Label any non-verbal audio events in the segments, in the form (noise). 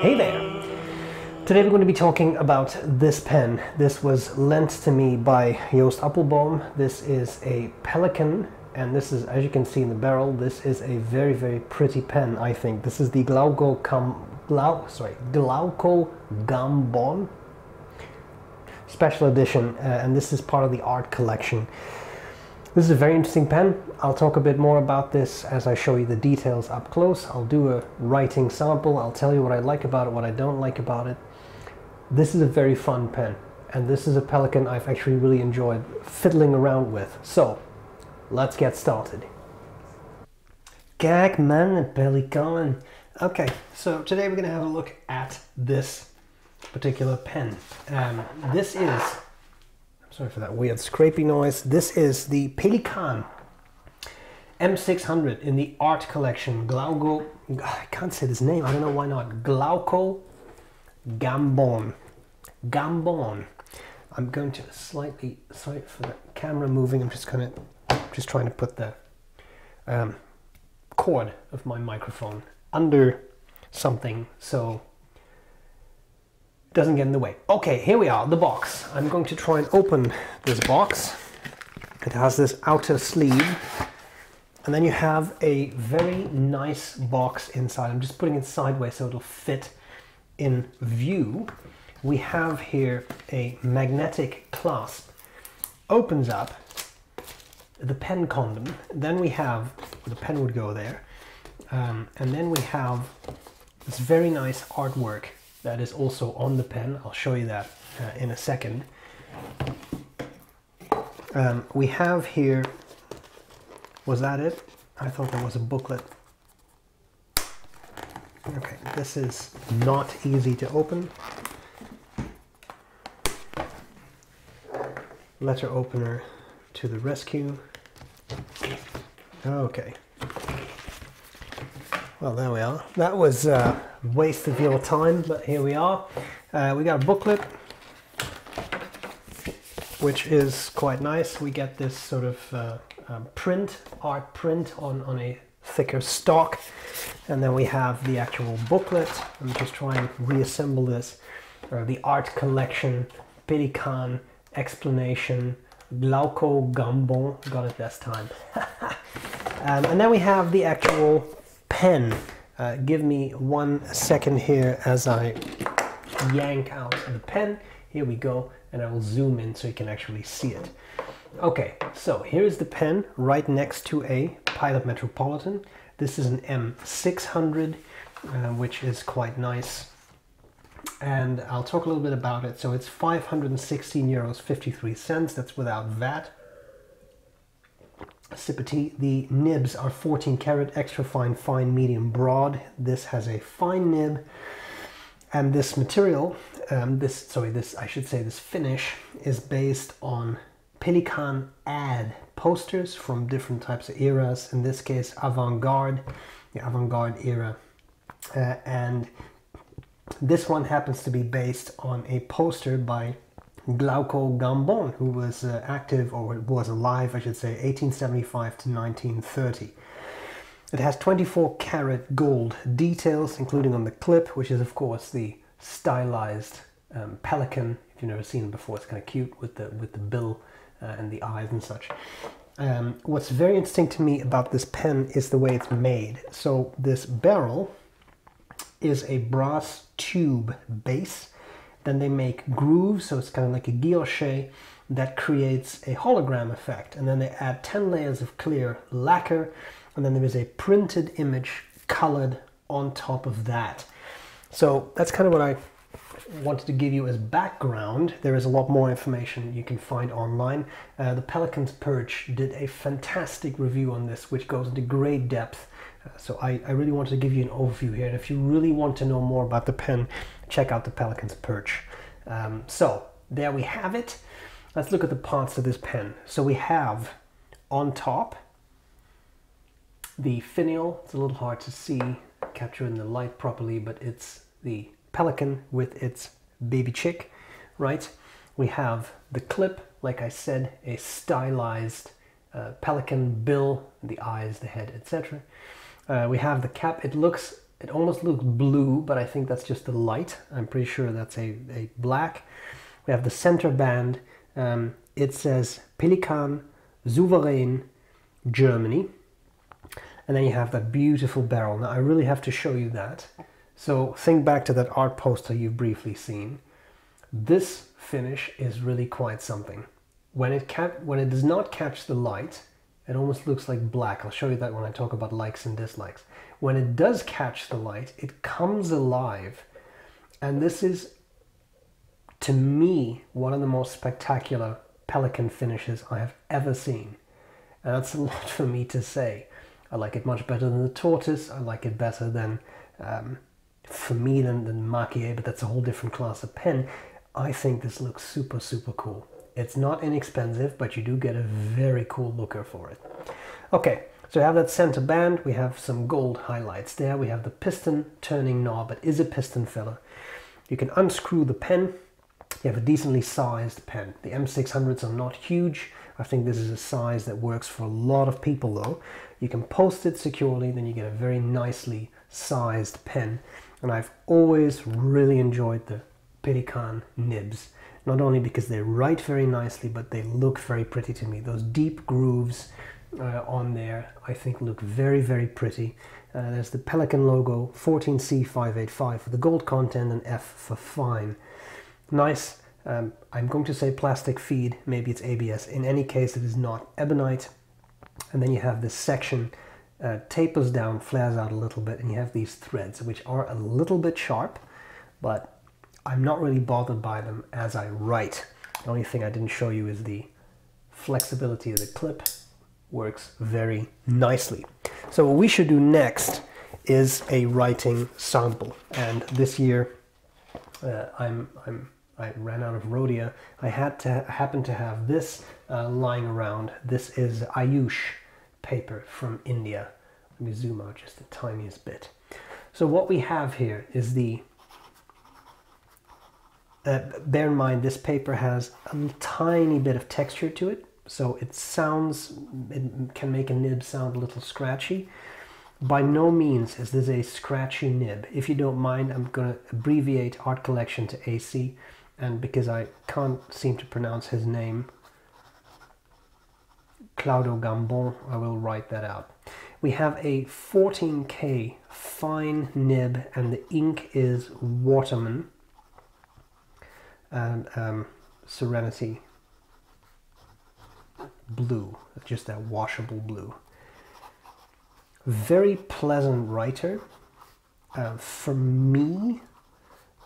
Hey there! Today we're going to be talking about this pen. This was lent to me by Joost Appelboom. This is a Pelikan and this is, as you can see in the barrel, this is a very, very pretty pen, I think. This is the Glauco, Cam, Glau, sorry, Glauco Gambon special edition uh, and this is part of the art collection. This is a very interesting pen. I'll talk a bit more about this as I show you the details up close. I'll do a writing sample. I'll tell you what I like about it, what I don't like about it. This is a very fun pen and this is a Pelikan I've actually really enjoyed fiddling around with. So let's get started. Kijk man, Pelikan. Okay, so today we're going to have a look at this particular pen. Um, this is Sorry for that weird scrapey noise. This is the Pelikan M600 in the art collection. Glauco, I can't say this name, I don't know why not. Glauco Gambon. Gambon. I'm going to slightly, sorry for the camera moving, I'm just kind of, just trying to put the um, cord of my microphone under something so doesn't get in the way. Okay, here we are, the box. I'm going to try and open this box. It has this outer sleeve and then you have a very nice box inside. I'm just putting it sideways so it'll fit in view. We have here a magnetic clasp. Opens up the pen condom. Then we have, the pen would go there. Um, and then we have this very nice artwork that is also on the pen. I'll show you that uh, in a second. Um, we have here, was that it? I thought there was a booklet. Okay, this is not easy to open. Letter opener to the rescue. Okay. Well, there we are. That was a waste of your time, but here we are. Uh, we got a booklet, which is quite nice. We get this sort of uh, um, print, art print on, on a thicker stock. And then we have the actual booklet. I'm just trying to reassemble this. Uh, the art collection, Pelikan, explanation, Glauco Gambon, got it this time. (laughs) um, and then we have the actual pen. Uh, give me one second here as I yank out the pen. Here we go, and I will zoom in so you can actually see it. Okay, so here's the pen right next to a Pilot Metropolitan. This is an M600, uh, which is quite nice. And I'll talk a little bit about it. So it's 516 euros 53 cents. That's without VAT. The nibs are 14 karat, extra fine, fine, medium, broad. This has a fine nib. And this material, um, this, sorry, this, I should say this finish is based on Pelikan ad posters from different types of eras. In this case, avant-garde, the avant-garde era. Uh, and this one happens to be based on a poster by Glauco Gambon, who was uh, active or was alive, I should say, 1875 to 1930. It has 24 karat gold details, including on the clip, which is of course the stylized um, pelican. If you've never seen it before, it's kind of cute with the with the bill uh, and the eyes and such. Um, what's very interesting to me about this pen is the way it's made. So this barrel is a brass tube base then they make grooves, so it's kind of like a guilloche that creates a hologram effect. And then they add 10 layers of clear lacquer, and then there is a printed image colored on top of that. So that's kind of what I wanted to give you as background. There is a lot more information you can find online. Uh, the Pelikan's Perch did a fantastic review on this, which goes into great depth. Uh, so I, I really wanted to give you an overview here. And if you really want to know more about the pen, check out the Pelikan's Perch. Um, so there we have it. Let's look at the parts of this pen. So we have on top the finial. It's a little hard to see, capture in the light properly, but it's the pelican with its baby chick, right? We have the clip, like I said, a stylized uh, Pelikan bill, the eyes, the head, etc. Uh, we have the cap. It looks it almost looks blue, but I think that's just the light. I'm pretty sure that's a, a black. We have the center band. Um, it says Pelikan Souverän Germany. And then you have that beautiful barrel. Now I really have to show you that. So think back to that art poster you've briefly seen. This finish is really quite something. When it, when it does not catch the light, it almost looks like black. I'll show you that when I talk about likes and dislikes. When it does catch the light, it comes alive. And this is, to me, one of the most spectacular Pelikan finishes I have ever seen. And that's a (laughs) lot for me to say. I like it much better than the tortoise. I like it better than, um, for me, than, than Maki-E, but that's a whole different class of pen. I think this looks super, super cool. It's not inexpensive, but you do get a very cool looker for it. Okay, so we have that center band, we have some gold highlights there, we have the piston turning knob, it is a piston filler. You can unscrew the pen, you have a decently sized pen. The M600s are not huge, I think this is a size that works for a lot of people though. You can post it securely, then you get a very nicely sized pen. And I've always really enjoyed the Pelikan nibs not only because they write very nicely, but they look very pretty to me. Those deep grooves uh, on there, I think look very, very pretty. Uh, there's the Pelikan logo, 14C585 for the gold content and F for fine. Nice, um, I'm going to say plastic feed, maybe it's ABS. In any case, it is not ebonite. And then you have this section uh, tapers down, flares out a little bit, and you have these threads, which are a little bit sharp, but I'm not really bothered by them as I write. The only thing I didn't show you is the flexibility of the clip works very nicely. So what we should do next is a writing sample. And this year, uh, I'm, I'm, I ran out of Rhodia. I had to happen to have this uh, lying around. This is Ayush paper from India. Let me zoom out just the tiniest bit. So what we have here is the bear in mind this paper has a tiny bit of texture to it so it sounds it can make a nib sound a little scratchy. By no means is this a scratchy nib. If you don't mind i'm going to abbreviate art collection to ac and because i can't seem to pronounce his name claudio gambon i will write that out. We have a 14k fine nib and the ink is waterman and um, Serenity blue, just that washable blue. Very pleasant writer. Uh, for me,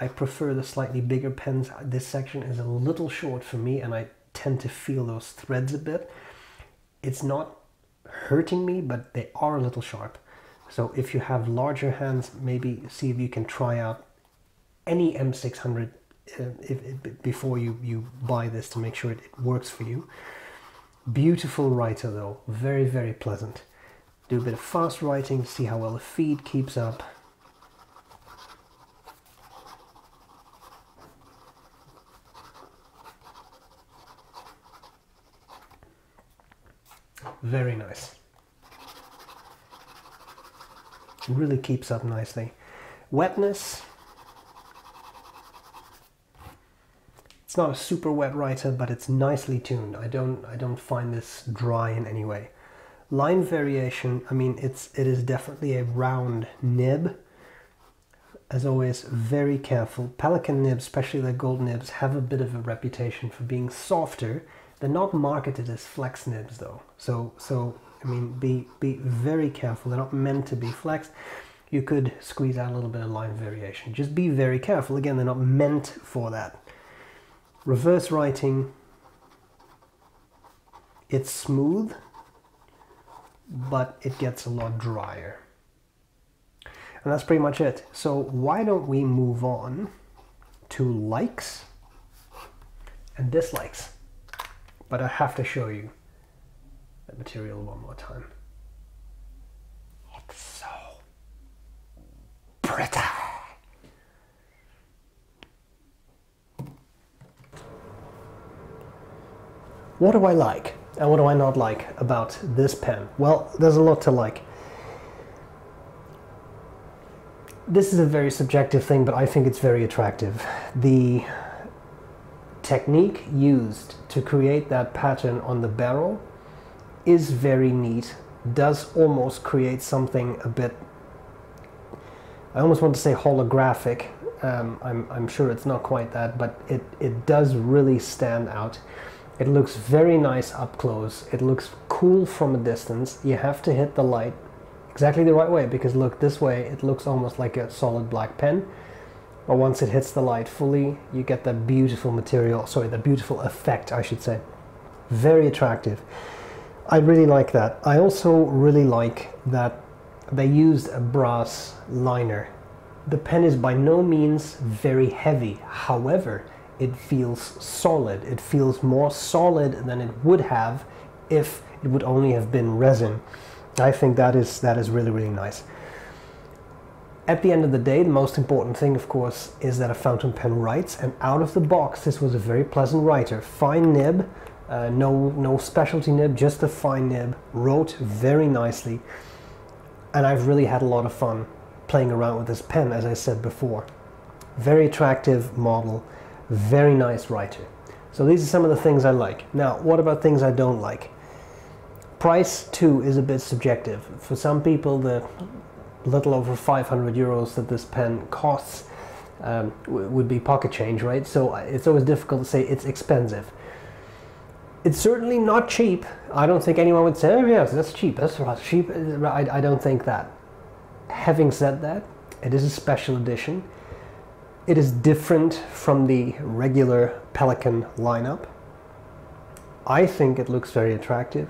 I prefer the slightly bigger pens. This section is a little short for me and I tend to feel those threads a bit. It's not hurting me, but they are a little sharp. So if you have larger hands, maybe see if you can try out any M600 uh, if, if, before you, you buy this to make sure it, it works for you. Beautiful writer though, very, very pleasant. Do a bit of fast writing, see how well the feed keeps up. Very nice. Really keeps up nicely. Wetness, It's not a super wet writer, but it's nicely tuned. I don't I don't find this dry in any way. Line variation, I mean, it's it is definitely a round nib. As always, very careful. Pelikan nibs, especially the gold nibs, have a bit of a reputation for being softer. They're not marketed as flex nibs though. So so I mean, be be very careful. They're not meant to be flexed. You could squeeze out a little bit of line variation. Just be very careful. Again, they're not meant for that. Reverse writing, it's smooth, but it gets a lot drier. And that's pretty much it. So why don't we move on to likes and dislikes. But I have to show you the material one more time. What do I like and what do I not like about this pen? Well, there's a lot to like. this is a very subjective thing, but I think it's very attractive. The technique used to create that pattern on the barrel is very neat, does almost create something a bit, I almost want to say holographic. Um, I'm, I'm sure it's not quite that, but it, it does really stand out. It looks very nice up close. It looks cool from a distance. You have to hit the light exactly the right way because look this way it looks almost like a solid black pen. But once it hits the light fully you get that beautiful material sorry the beautiful effect I should say. Very attractive. I really like that. I also really like that they used a brass liner. The pen is by no means very heavy. However it feels solid it feels more solid than it would have if it would only have been resin I think that is that is really really nice. At the end of the day, the most important thing, of course, is that a fountain pen writes, and out of the box, this was a very pleasant writer. Fine nib, uh, no no specialty nib, just a fine nib. Wrote very nicely, and I've really had a lot of fun playing around with this pen, as I said before. Very attractive model, very nice writer. So these are some of the things I like. Now, what about things I don't like? Price too is a bit subjective. For some people, the little over 500 euros that this pen costs um, would be pocket change, right? So uh, it's always difficult to say it's expensive. It's certainly not cheap. I don't think anyone would say, oh yes, that's cheap, that's cheap. I, I don't think that. Having said that, it is a special edition. It is different from the regular Pelikan lineup. I think it looks very attractive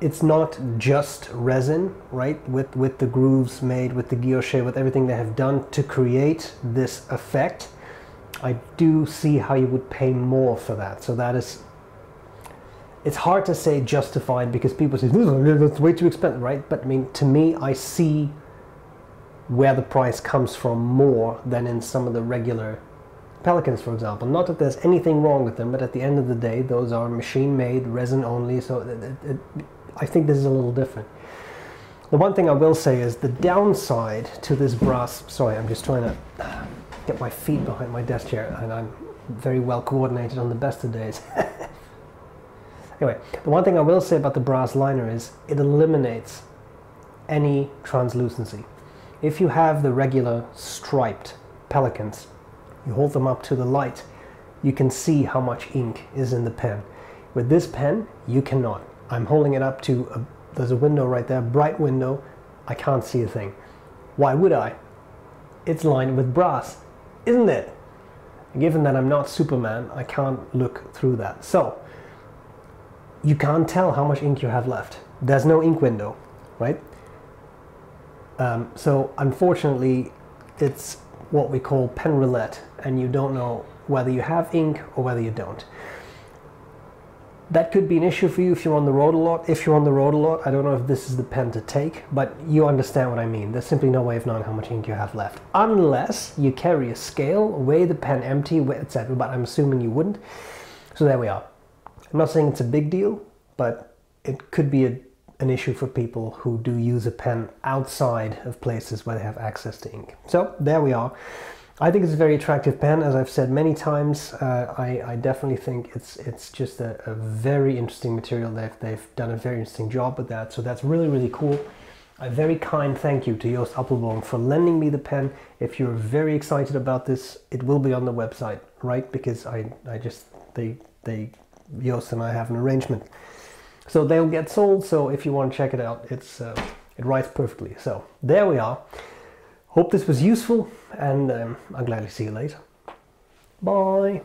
it's not just resin, right? With with the grooves made, with the guilloche, with everything they have done to create this effect. I do see how you would pay more for that. So that is, it's hard to say justified because people say that's way too expensive, right? But I mean, to me, I see where the price comes from more than in some of the regular Pelikans, for example. Not that there's anything wrong with them, but at the end of the day, those are machine made, resin only. So it, it, I think this is a little different. The one thing I will say is the downside to this brass, sorry, I'm just trying to get my feet behind my desk chair and I'm very well coordinated on the best of days. (laughs) anyway, the one thing I will say about the brass liner is it eliminates any translucency. If you have the regular striped Pelikans, you hold them up to the light, you can see how much ink is in the pen. With this pen, you cannot. I'm holding it up to, a, there's a window right there, bright window. I can't see a thing. Why would I? It's lined with brass, isn't it? Given that I'm not Superman, I can't look through that. So, you can't tell how much ink you have left. There's no ink window, right? Um, so, unfortunately, it's what we call pen roulette, and you don't know whether you have ink or whether you don't that could be an issue for you if you're on the road a lot. If you're on the road a lot, I don't know if this is the pen to take, but you understand what I mean. There's simply no way of knowing how much ink you have left. Unless you carry a scale, weigh the pen empty, etc. But I'm assuming you wouldn't. So there we are. I'm not saying it's a big deal, but it could be a, an issue for people who do use a pen outside of places where they have access to ink. So there we are. I think it's a very attractive pen, as I've said many times. Uh, I, I, definitely think it's it's just a, a, very interesting material. They've, they've done a very interesting job with that, so that's really, really cool. A very kind thank you to Joost Appelboom for lending me the pen. If you're very excited about this, it will be on the website, right? Because I, I just, they, they, Joost and I have an arrangement. So they'll get sold, so if you want to check it out, it's, uh, it writes perfectly. So there we are. Hope this was useful and um, I'll gladly see you later. Bye.